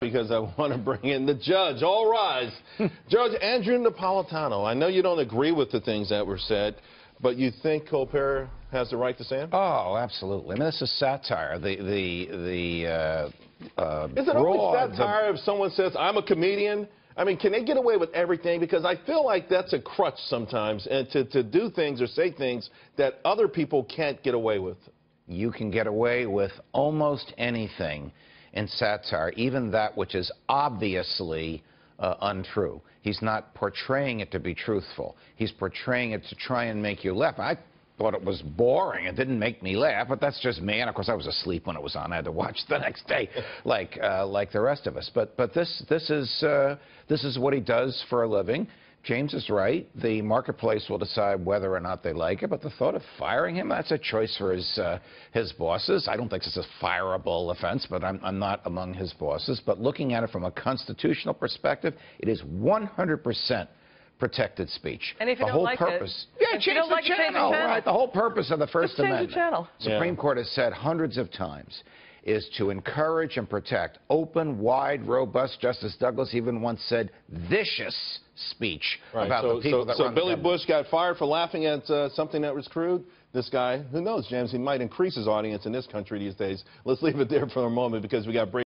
because I want to bring in the judge. All rise. judge Andrew Napolitano, I know you don't agree with the things that were said, but you think Colbert has the right to say them? Oh, absolutely. I mean, this is satire. The, the, the, uh, uh, Is it broad, always satire if someone says, I'm a comedian? I mean, can they get away with everything? Because I feel like that's a crutch sometimes, and to, to do things or say things that other people can't get away with. You can get away with almost anything in satire, even that which is obviously uh, untrue. He's not portraying it to be truthful. He's portraying it to try and make you laugh. I thought it was boring. It didn't make me laugh, but that's just me. And of course, I was asleep when it was on. I had to watch the next day, like uh, like the rest of us. But but this this is uh, this is what he does for a living. James is right. The marketplace will decide whether or not they like it, but the thought of firing him, that's a choice for his, uh, his bosses. I don't think it's a fireable offense, but I'm, I'm not among his bosses. But looking at it from a constitutional perspective, it is 100 percent protected speech. And if you the don't whole like purpose, it, yeah, change the like it, change the channel, channel. right? The whole purpose of the First Amendment. change the channel. Supreme Yeah. Court has said hundreds of times is to encourage and protect open, wide, robust. Justice Douglas even once said vicious speech Right. about so the people so, that so Billy. Bush got fired for laughing at uh, something that was crude. This guy, who knows, James, he might increase his audience in this country these days. Let's leave it there for a moment because we got break.